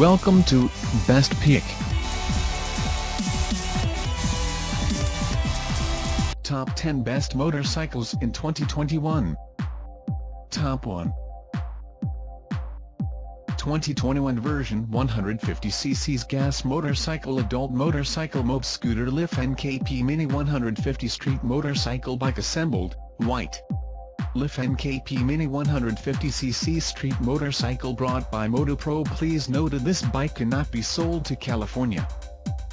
Welcome to Best Pick. Top 10 Best Motorcycles in 2021. Top 1. 2021 version 150cc's gas motorcycle adult motorcycle mob scooter Lifan KP Mini 150 street motorcycle bike assembled, white. Lifan KP Mini 150cc street motorcycle brought by MotoPro Please note that this bike cannot be sold to California.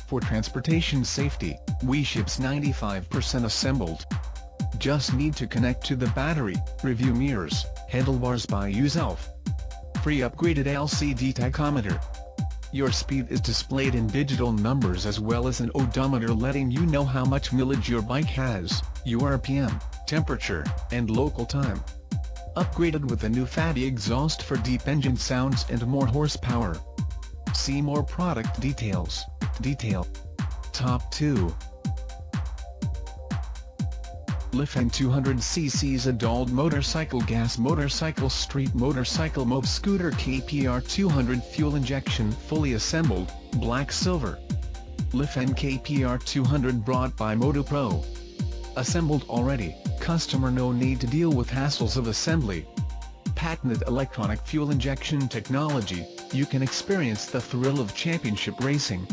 For transportation safety, we ships 95% assembled. Just need to connect to the battery, review mirrors, handlebars by yourself. Free upgraded LCD tachometer. Your speed is displayed in digital numbers as well as an odometer letting you know how much millage your bike has, your RPM, temperature, and local time. Upgraded with a new fatty exhaust for deep engine sounds and more horsepower. See more product details. Detail. Top 2 Lifan 200cc's adult motorcycle gas motorcycle street motorcycle mob scooter KPR 200 fuel injection fully assembled, black silver. Lifan KPR 200 brought by MotoPro. Assembled already, customer no need to deal with hassles of assembly. Patented electronic fuel injection technology, you can experience the thrill of championship racing.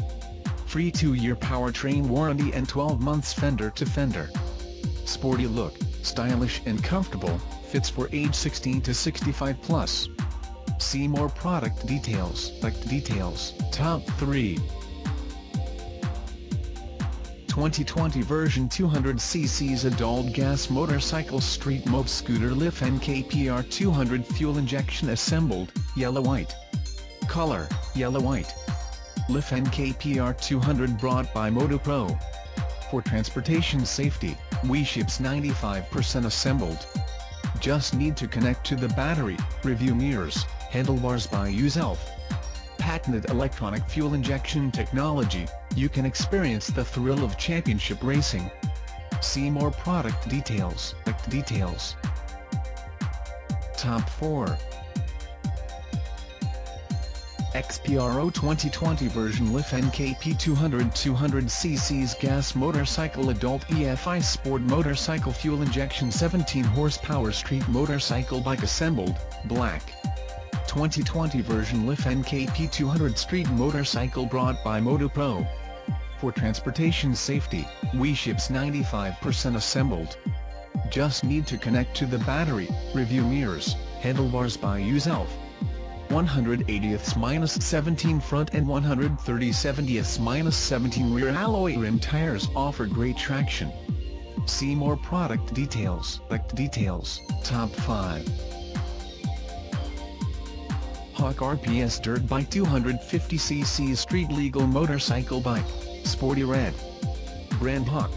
Free 2-year powertrain warranty and 12 months fender to fender sporty look, stylish and comfortable, fits for age 16 to 65 plus. See more product details. Like details. Top 3 2020 version 200cc's adult gas motorcycle street mob scooter Lifan KPR 200 fuel injection assembled, yellow-white. Color, yellow-white. Lifan KPR 200 brought by MotoPro. For transportation safety, we ships 95% assembled. Just need to connect to the battery, review mirrors, handlebars by yourself. Patented electronic fuel injection technology, you can experience the thrill of championship racing. See more product details. details. Top 4 XPRO 2020 version Lifan KP 200 200cc's gas motorcycle adult EFI sport motorcycle fuel injection 17 horsepower street motorcycle bike assembled, black. 2020 version Lifan KP 200 street motorcycle brought by MotoPro. For transportation safety, we ships 95% assembled. Just need to connect to the battery, review mirrors, handlebars by yourself. 180ths minus 17 front and 130 70ths minus 17 rear alloy rim tires offer great traction. See more product details. Like details. Top 5 Hawk RPS Dirt Bike 250cc Street Legal Motorcycle Bike, Sporty Red. Brand Hawk.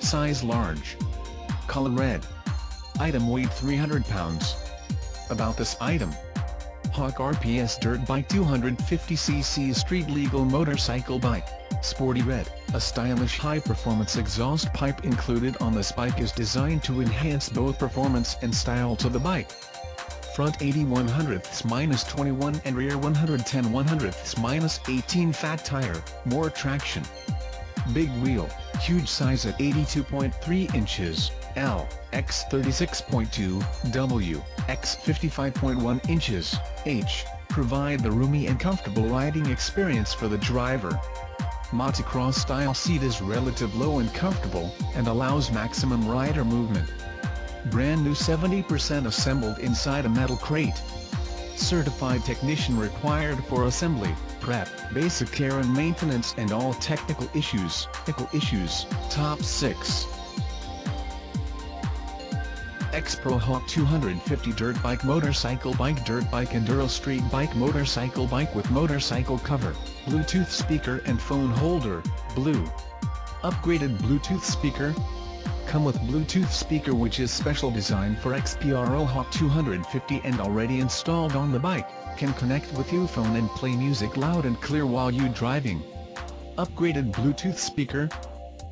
Size large. Color red. Item weight 300 pounds. About this item. Hawk RPS Dirt Bike 250cc street legal motorcycle bike, sporty red, a stylish high-performance exhaust pipe included on this bike is designed to enhance both performance and style to the bike. Front 80 100ths minus 21 and rear 110 100ths minus 18 fat tire, more traction. Big wheel, huge size at 82.3 inches, L, x 36.2, W, x 55.1 inches, H, provide the roomy and comfortable riding experience for the driver. Motocross style seat is relative low and comfortable, and allows maximum rider movement. Brand new 70% assembled inside a metal crate. Certified technician required for assembly, prep, basic care and maintenance and all technical issues. Technical issues. Top 6 X-Pro Hawk 250 dirt bike motorcycle bike dirt bike enduro street bike motorcycle bike with motorcycle cover, Bluetooth speaker and phone holder, blue. Upgraded Bluetooth speaker. Come with Bluetooth speaker which is special designed for XPRO Hawk 250 and already installed on the bike, can connect with your phone and play music loud and clear while you driving. Upgraded Bluetooth speaker,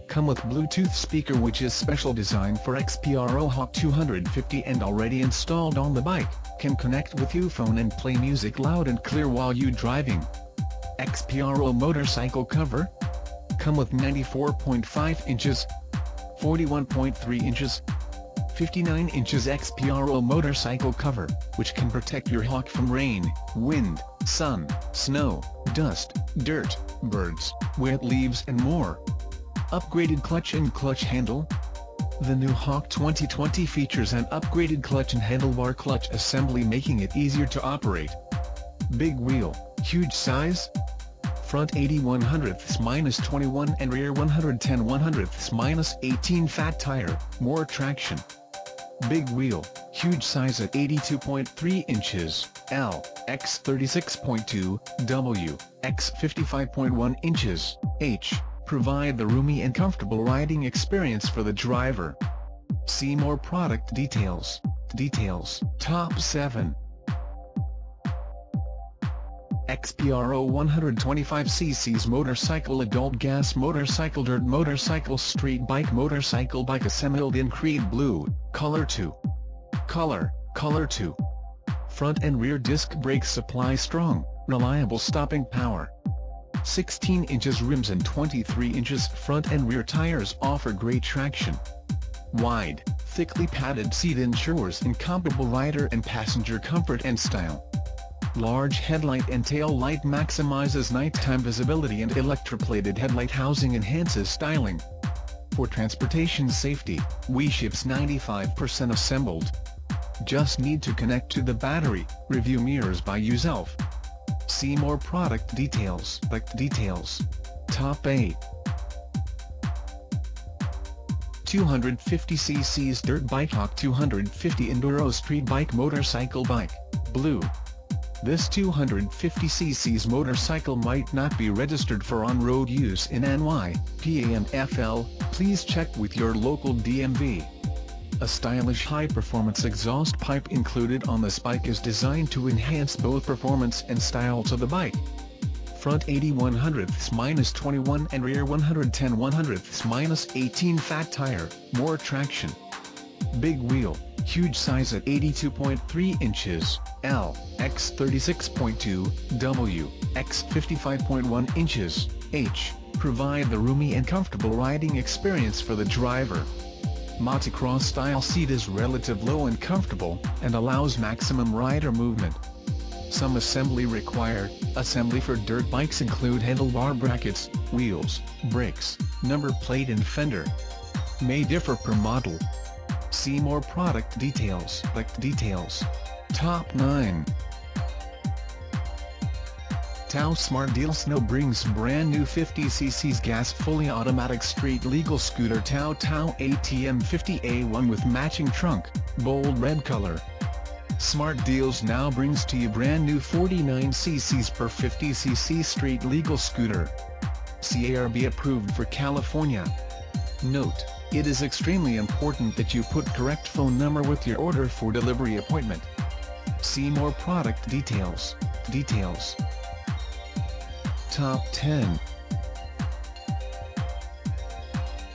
Come with Bluetooth speaker which is special designed for XPRO Hawk 250 and already installed on the bike, can connect with your phone and play music loud and clear while you driving. XPRO motorcycle cover? Come with 94.5 inches, 41.3 inches, 59 inches XPRO motorcycle cover, which can protect your Hawk from rain, wind, sun, snow, dust, dirt, birds, wet leaves and more. Upgraded clutch and clutch handle? The new Hawk 2020 features an upgraded clutch and handlebar clutch assembly making it easier to operate. Big wheel, huge size? Front 80 100ths minus 21 and rear 110 100ths minus 18 fat tire, more traction. Big wheel, huge size at 82.3 inches, L, x 36.2, W, x 55.1 inches, H, provide the roomy and comfortable riding experience for the driver. See more product details. Details, Top 7 XPRO 125cc's motorcycle adult gas motorcycle dirt motorcycle street bike motorcycle bike assembled in Creed Blue, Color 2. Color, Color 2. Front and rear disc brakes supply strong, reliable stopping power. 16 inches rims and 23 inches front and rear tires offer great traction. Wide, thickly padded seat ensures incomparable rider and passenger comfort and style. Large headlight and tail light maximizes nighttime visibility and electroplated headlight housing enhances styling. For transportation safety, we ships 95% assembled. Just need to connect to the battery, review mirrors by yourself. See more product details. Like details. Top 8 250cc's Dirt Bike Hawk 250 Enduro Street Bike Motorcycle Bike, Blue. This 250cc's motorcycle might not be registered for on-road use in NY, PA and FL, please check with your local DMV. A stylish high-performance exhaust pipe included on this bike is designed to enhance both performance and style to the bike. Front 80 100ths minus 21 and rear 110 100ths minus 18 fat tire, more traction. Big wheel, huge size at 82.3 inches, L, x 36.2, W, x 55.1 inches, H, provide the roomy and comfortable riding experience for the driver. Motocross style seat is relative low and comfortable, and allows maximum rider movement. Some assembly required, assembly for dirt bikes include handlebar brackets, wheels, brakes, number plate and fender. May differ per model. See more product details. Click details. Top 9 Tao Smart Deals Now brings brand new 50cc's gas fully automatic street legal scooter Tao Tao ATM 50A1 with matching trunk, bold red color. Smart Deals now brings to you brand new 49cc's per 50cc street legal scooter. CARB approved for California. Note, it is extremely important that you put correct phone number with your order for delivery appointment. See more product details. Details. Top 10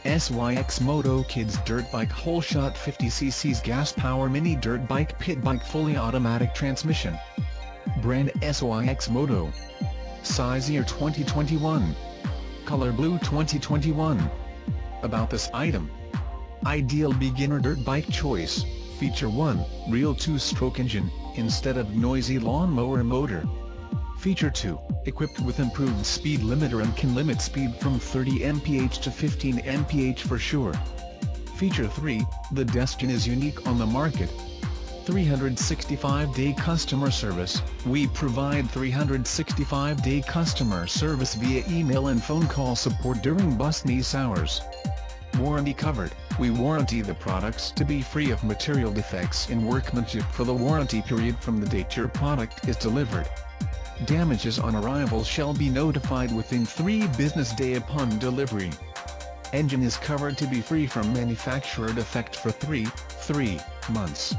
SYX Moto Kids Dirt Bike Whole Shot 50cc's Gas Power Mini Dirt Bike Pit Bike Fully Automatic Transmission. Brand SYX Moto. Size Year 2021. Color Blue 2021. About this item. Ideal beginner dirt bike choice. Feature 1, real 2-stroke engine, instead of noisy lawnmower motor. Feature 2, equipped with improved speed limiter and can limit speed from 30 mph to 15 mph for sure. Feature 3, the Destin is unique on the market. 365-day customer service, we provide 365-day customer service via email and phone call support during bus business hours. Warranty covered, we warranty the products to be free of material defects in workmanship for the warranty period from the date your product is delivered. Damages on arrival shall be notified within three business day upon delivery. Engine is covered to be free from manufacturer defect for 3, 3 months.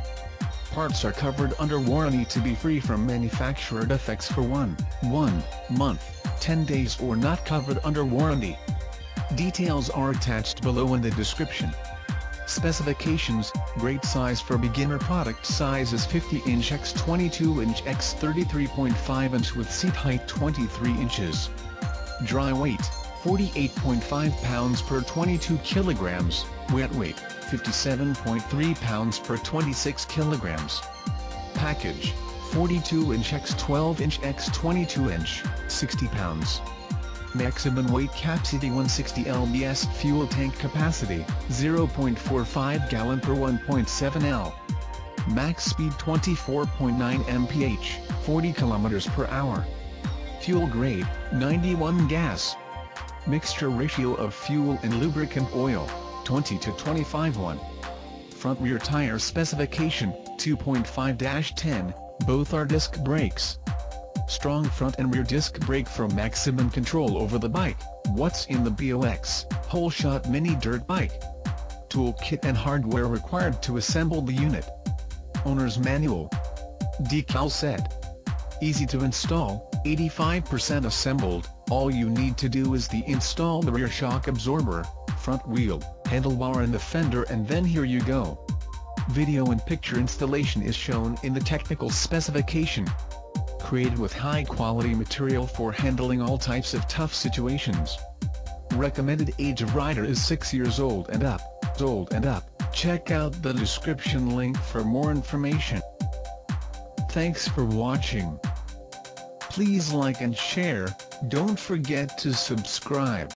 Parts are covered under warranty to be free from manufacturer defects for 1, 1 month, 10 days or not covered under warranty. Details are attached below in the description. Specifications, great size for beginner product size is 50 inch x 22 inch x 33.5 inch with seat height 23 inches. Dry weight, 48.5 pounds per 22 kilograms, wet weight, 57.3 pounds per 26 kilograms. Package, 42 inch x 12 inch x 22 inch, 60 pounds. Maximum weight capacity 160 lbs fuel tank capacity, 0.45 gallon per 1.7 L. Max speed 24.9 mph, 40 km per hour. Fuel grade, 91 gas. Mixture ratio of fuel and lubricant oil, 20 to 25 1. Front rear tire specification, 2.5-10, both are disc brakes. Strong front and rear disc brake for maximum control over the bike. What's in the BOX, whole shot mini dirt bike? Toolkit and hardware required to assemble the unit. Owner's manual. Decal set. Easy to install, 85% assembled, all you need to do is the install the rear shock absorber, front wheel, handlebar and the fender and then here you go. Video and picture installation is shown in the technical specification. Created with high-quality material for handling all types of tough situations. Recommended age of rider is 6 years old and up, old and up. Check out the description link for more information. Thanks for watching. Please like and share, don't forget to subscribe.